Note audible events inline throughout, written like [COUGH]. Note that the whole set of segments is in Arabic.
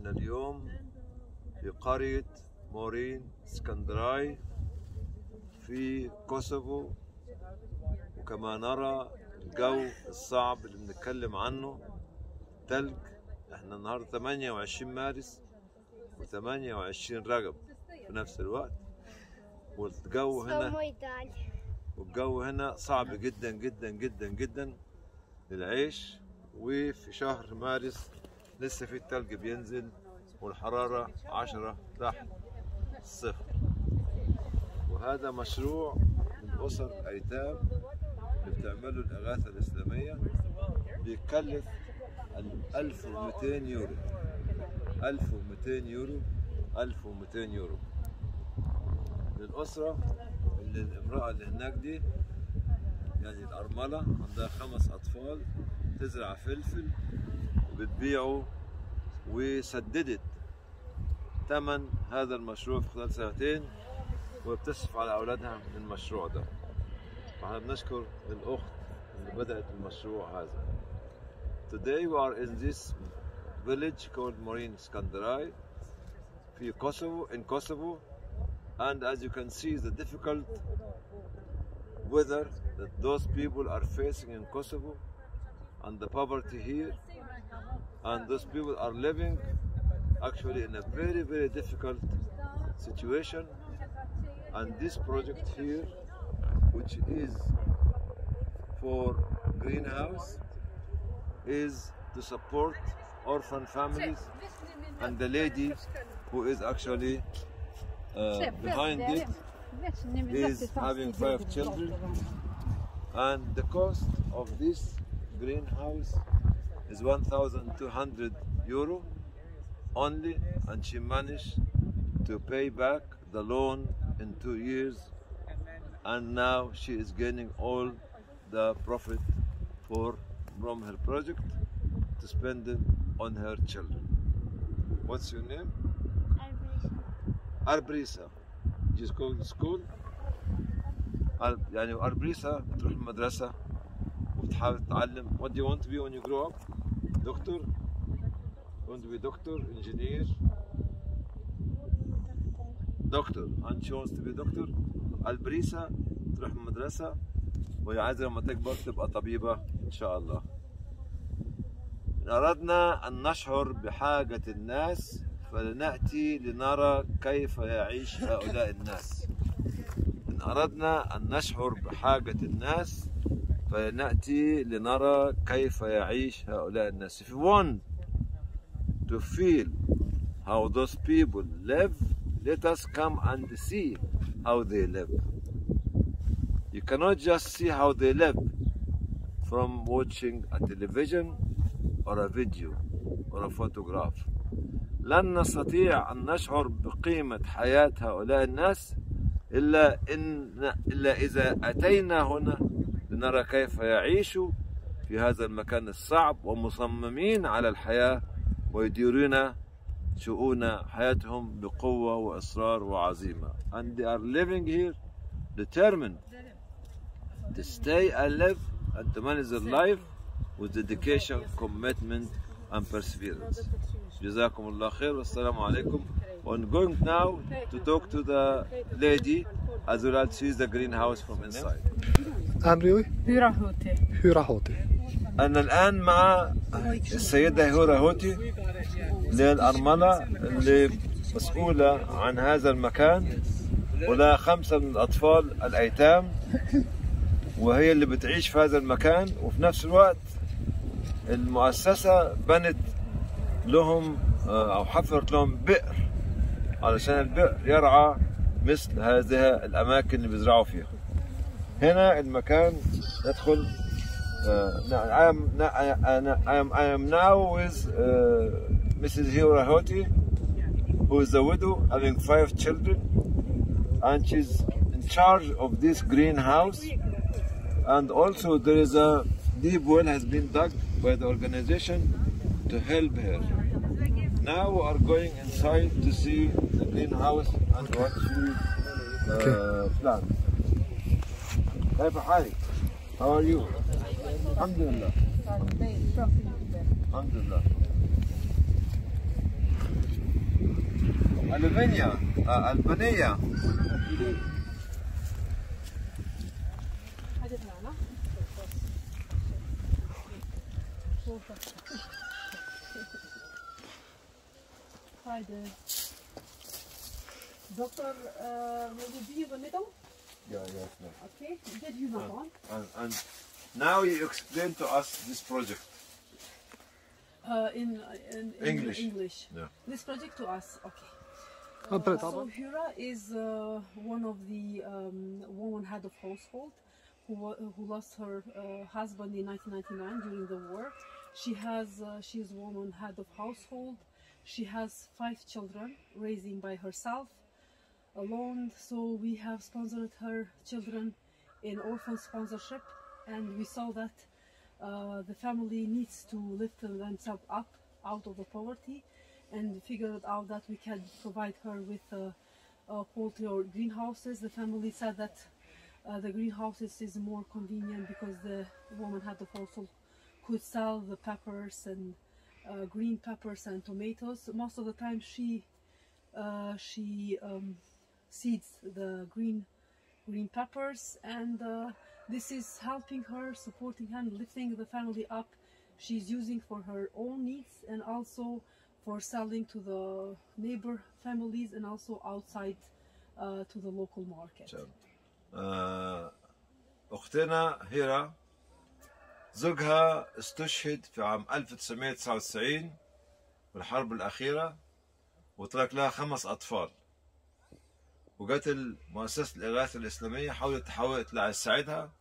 إحنا اليوم في قرية مورين اسكندراي في كوسوفو. وكما نرى الجو الصعب اللي بنتكلم عنه تلج إحنا النهارده 28 مارس و28 رجب في نفس الوقت. والجو هنا. والجو هنا صعب جدا جدا جدا جدا للعيش. وفي شهر مارس لسه في التلج بينزل والحرارة عشرة تحت الصفر وهذا مشروع من أسر الأيتام اللي بتعمله الإغاثة الإسلامية بيكلف ال 1200 يورو. 1200 يورو 1200 يورو. للأسرة اللي الامرأة اللي هناك دي يعني الأرملة عندها خمس أطفال تزرع فلفل وبتبيعه وسددت ثمن هذا المشروع في خلال سنتين وبتصرف على أولادها من المشروع ده وإحنا بنشكر الأخت اللي بدأت المشروع هذا Today we are in this village called Morin Skandarai في Kosovo in Kosovo and as you can see the difficult weather that those people are facing in Kosovo and the poverty here and those people are living actually in a very very difficult situation. And this project here which is for greenhouse is to support orphan families and the lady who is actually uh, behind it is having five children. And the cost of this greenhouse is 1200 euro only and she managed to pay back the loan in two years and now she is gaining all the profit for from her project to spend it on her children what's your name أربريسا just go to school أر- يعني أربريسا بتروح المدرسة وبتحاول تتعلم what do you want to be when you grow up? you want to be doctor engineer. doctor and she wants to be doctor. ألبريسا تروح المدرسة. وهي عايزة لما تكبر تبقى طبيبة إن شاء الله. إن أردنا أن نشعر بحاجة الناس فلنأتي لنرى كيف يعيش هؤلاء الناس. إن أردنا أن نشعر بحاجة الناس فلنأتي لنرى كيف يعيش هؤلاء الناس If you want to feel how those people live let us come and see how they live You cannot just see how they live from watching a television or a video or a photograph لن نستطيع أن نشعر بقيمة حياة هؤلاء الناس إلا إن إلا إذا أتينا هنا لنرى كيف يعيشوا في هذا المكان الصعب ومصممين على الحياة ويديرون شؤون حياتهم بقوة وإصرار وعزيمة and they are living here determined to stay and live and to manage their life with dedication, commitment and perseverance. جزاكم الله خير والسلام عليكم. I'm going now to talk to the lady as well as see the greenhouse from inside. أمري Hyra Huti. هيرا هوتي. أنا الآن مع السيدة هورا هوتي اللي هي الأرملة اللي مسؤولة عن هذا المكان ولها خمسة من الأطفال الأيتام وهي اللي بتعيش في هذا المكان وفي نفس الوقت المؤسسة بنت لهم آه، أو حفرت لهم بئر علشان البئر يرعى مثل هذه الأماكن اللي بيزرعوا فيها. هنا المكان ندخل Uh, no, I am no- I, I, I am I am now with uh, Mrs. Hira Hoti, who is a widow having five children, and she's in charge of this greenhouse. And also there is a deep well has been dug by the organization to help her. Now we are going inside to see the greenhouse and what she uh, planned. كيف حالك؟ How are you? الحمد لله الحمد لله ألبانيا آه، معنا Hi there. Doctor, uh, will you be in the middle? Yeah, yes, no. Okay. did you that one. and, and now you explain to us this project. Uh, in, in, in English. English. Yeah. This project to us. Okay. Uh, so Abba. Hira is uh, one of the um, woman head of household who, who lost her uh, husband in 1999 during the war. She has uh, she is woman head of household. She has five children raising by herself alone. So we have sponsored her children in orphan sponsorship, and we saw that uh, the family needs to lift themselves up out of the poverty and figured out that we can provide her with uh, uh, poultry or greenhouses. The family said that uh, the greenhouses is more convenient because the woman had the also could sell the peppers and uh, green peppers and tomatoes. Most of the time, she uh, she um, seeds the green green peppers, and uh, this is helping her, supporting her, and lifting the family up. She's using for her own needs and also for selling to the neighbor families and also outside uh, to the local market. آه، أختنا هيرا زوجها استشهد في عام 1999 بالحرب الأخيرة وترك لها خمس أطفال وجت مؤسسة الإغاثة الإسلامية حاولت تحاول تساعدها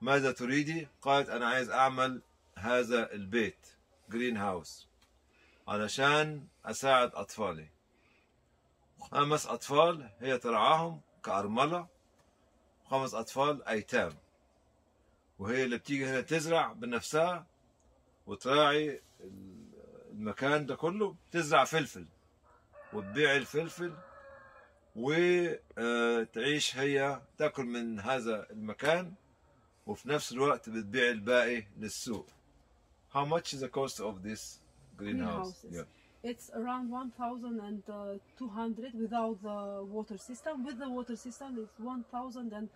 ماذا تريدي؟ قالت أنا عايز أعمل هذا البيت جرين هاوس علشان أساعد أطفالي. خمس أطفال هي ترعاهم كأرملة. خمس أطفال أيتام. وهي اللي بتيجي هنا تزرع بنفسها وتراعي المكان ده كله. تزرع فلفل وتبيع الفلفل وتعيش هي تاكل من هذا المكان وفي نفس الوقت بتبيع الباقي للسوق. How much is the cost of this greenhouse? Yeah. It's around 1,200 without the water system. With the water system, it's 1,400,000.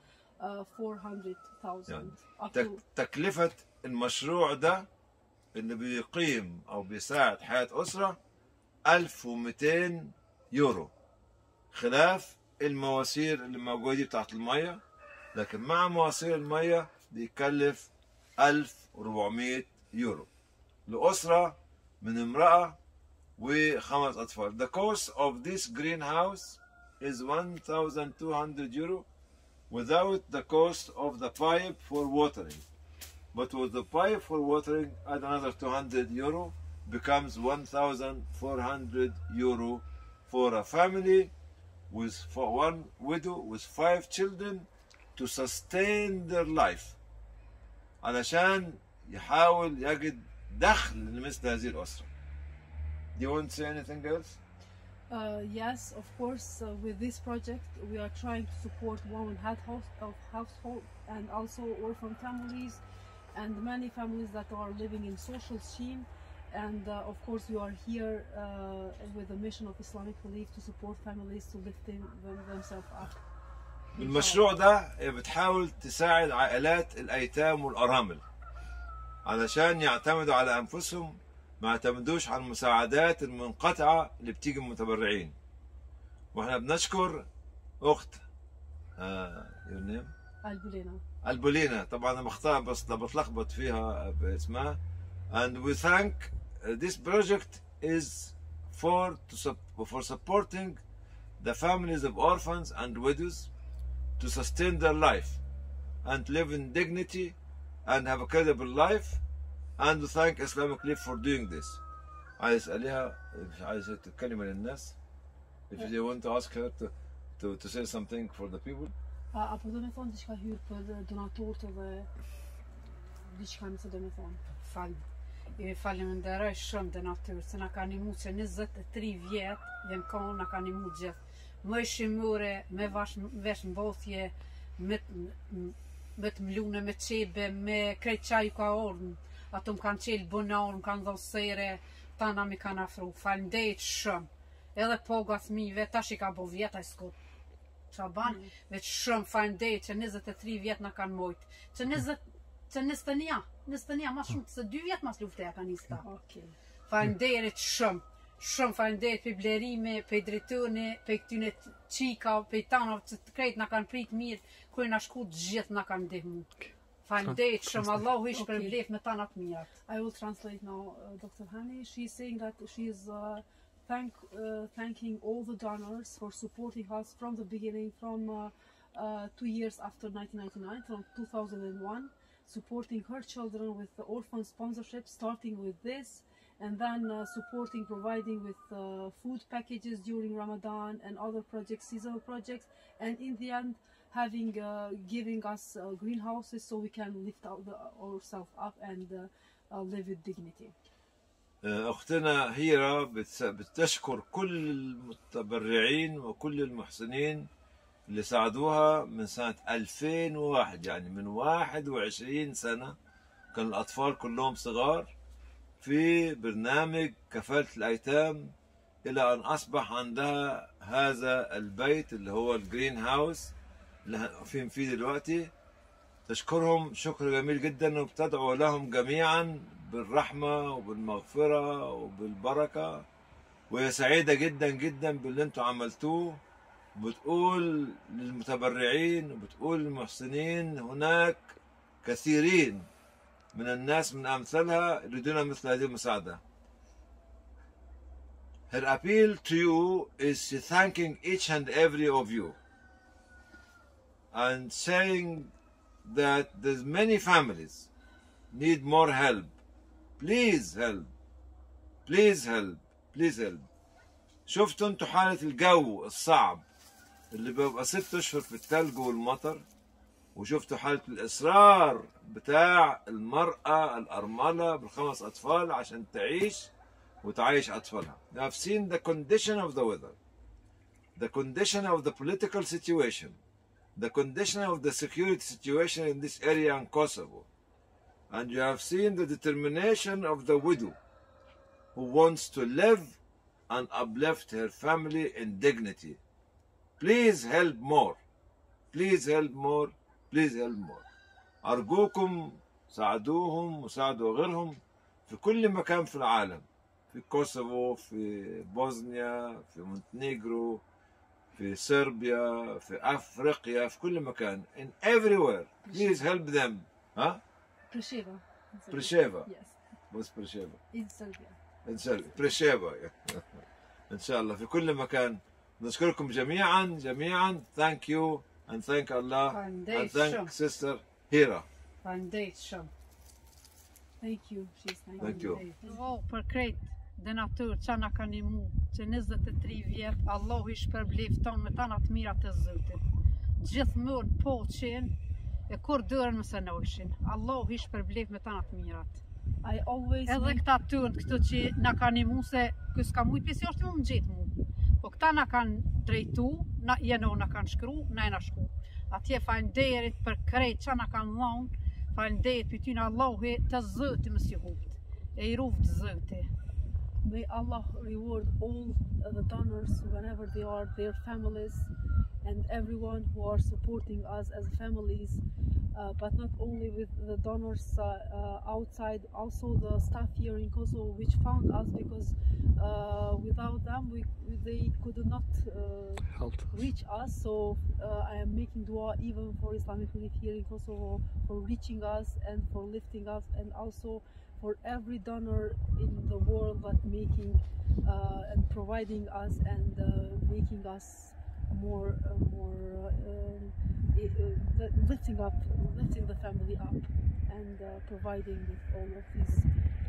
Up تك- to تكلفة المشروع ده اللي بيقيم أو بيساعد حياة أسرة 1200 يورو خلاف المواسير اللي موجودة بتاعت المية لكن مع مواسير المية بيكلف 1400 يورو لأسرة من امرأة وخمس أطفال The cost of this greenhouse is 1200 euro without the cost of the pipe for watering. But with the pipe for watering, add another 200 euro, becomes 1,400 euro for a family with for one widow with five children to sustain their life. علشان يحاول يجد دخل لمثل هذه الأسرة. Do you want to say anything else? Uh, yes, of course. Uh, with this project, we are trying to support women head house of household and also orphan families and many families that are living in social scene. And uh, of course, we are here uh, with the mission of Islamic Relief to support families to lift them, them, themselves up. بالمشروع ده بتحاول تساعد عائلات الأيتام والأرامل علشان يعتمدوا على أنفسهم ما يعتمدوش على المساعدات المنقطعة اللي بتيجي من المتبرعين وإحنا بنشكر أخت آه your name Albulena. ألبولينا طبعا أنا بختار بس بتلخبط فيها باسمها and we thank this project is for to sup- for supporting the families of orphans and widows to sustain their life and live in dignity and have a credible life and we thank Islamic League for doing this عايز اسالها عايز تتكلم للناس if you want to ask her to, to, to say something for the people A, a po do me thonë diçka hyrë për donatorët dhe diçka nëse do me thonë. Fal, i faleminderoj shumë dhe natyrë, se na ka nimu që 23 vjet, jem konë na ka nimu gjithë. Më shimure, me vash, vesh mbothje, me, t- me të mlune, me qebe, me krejt qaj ka orën, ato më kanë qelë bënorë, më kanë dhosere, tana mi kanë afru. Falenderoj shumë. edhe poga fëmijëve, tash i ka bo vjeta i skot. Qa ban, veç shumë fajndej që 23 vjet na kanë mojt. Që 20, që 21, 21, ma shumë se 2 vjet mas lufteja ka nista. Okay. Fajnderit shumë. Shumë fajnderit për blerime, për drejtoni, për këtyne qika, për tanov që të krejt na kanë prit mirë, kërë na shku të gjithë na kanë ndihmu. Fajnderit shumë, Allahu ish për Okay. blef me tanat mirat. I will translate now, uh, Dr. Hani. She's saying that she is uh, thank, uh, thanking all the donors for supporting us from the beginning, from uh, uh, two years after 1999, from 2001, supporting her children with the orphan sponsorship, starting with this, and then uh, supporting, providing with uh, food packages during Ramadan and other projects, seasonal projects, and in the end, having uh, giving us uh, greenhouses so we can lift out the, ourselves up and uh, uh, live with dignity. أختنا هيرة بتس- بتشكر كل المتبرعين وكل المحسنين اللي ساعدوها من سنة 2001 يعني من 21 سنة كان الأطفال كلهم صغار في برنامج كفالة الأيتام إلى أن أصبح عندها هذا البيت اللي هو الجرين هاوس اللي واقفين فيه دلوقتي. تشكرهم شكر جميل جدا وبتدعو لهم جميعا بالرحمة وبالمغفرة وبالبركة. وهي سعيدة جدا جدا باللي أنتوا عملتوه. بتقول للمتبرعين وبتقول للمحسنين هناك كثيرين من الناس من أمثالها يريدون مثل هذه المساعدة Her appeal to you is thanking each and every of you and saying that there's many families need more help. Please help. Please help. Please help. شفتوا أنتوا حالة الجو الصعب اللي بيبقى ست اشهر في الثلج والمطر وشفتوا حالة الإصرار بتاع المرأة الأرملة بالخمس أطفال عشان تعيش وتعيش أطفالها. You have seen the condition of the weather, the condition of the political situation, the condition of the security situation in this area in Kosovo. And you have seen the determination of the widow who wants to live and uplift her family in dignity. Please help more. Please help more. Please help more. أرجوكم ساعدوهم وساعدوا غيرهم في كل مكان في العالم. في كوسوفو في بوسنيا في مونتنيغرو في صربيا في أفريقيا في كل مكان. In everywhere. Please help them. ها. بريشيفا. Yes, بس بريشيفا. In Serbia. ان شاء الله بريشيفا. [LAUGHS] إن شاء الله في كل مكان. نشكركم جميعا جميعا thank you and thank Allah and Foundation. thank sister Hira Foundation. Thank you. She's thanking Thank you. Oh, për krejt donatur që na kanë imu që 23 vjet Allah i shpërblefton me tana të mirat të Zotit. Gjithmonë po qenë e kur dërën më së nëshin. Allah i shpërblef me tana të mirat. I always Edhe make- këta tënë këtu që na kanë imu se kësë ka mujtë pesi është më më gjetë mu. Këta na kanë drejtu, na, jeno na kanë shkru, na e na shku. Atje fajnderit për krejt që na kanë dhonë, fajnderit për ty në Allahi të zëti më si hupt. E i ruvë të zëti. May Allah reward all the donors whenever they are, their families, and everyone who are supporting us as families. Uh, but not only with the donors uh, uh, outside, also the staff here in Kosovo, which found us because uh, without them we they could not uh, reach us. So uh, I am making dua even for Islamic Relief here in Kosovo for reaching us and for lifting us, and also for every donor in the world that making uh, and providing us and uh, making us more uh, more uh, um, lifting up lifting the family up and uh, providing with all of this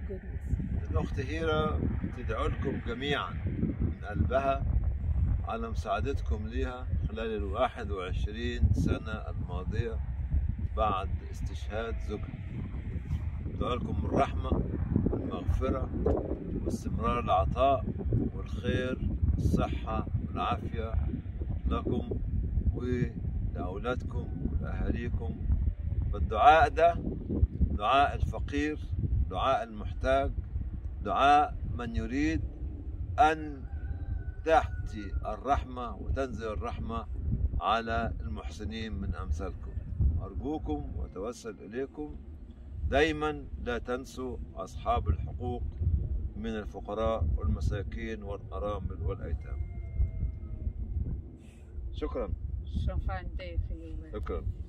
goodness. الأخت هيرة تدعو لكم جميعا من قلبها على مساعدتكم ليها خلال ال 21 سنة الماضية بعد استشهاد زوجها تدعو لكم الرحمة والمغفرة واستمرار العطاء والخير والصحة والعافية لكم ولأولادكم ولأهاليكم. والدعاء ده دعاء الفقير دعاء المحتاج دعاء من يريد أن تأتي الرحمة وتنزل الرحمة على المحسنين من أمثالكم. أرجوكم وأتوسل إليكم. دايما لا تنسوا أصحاب الحقوق من الفقراء والمساكين والأرامل والأيتام. شكرا. Som fan de fi rywun.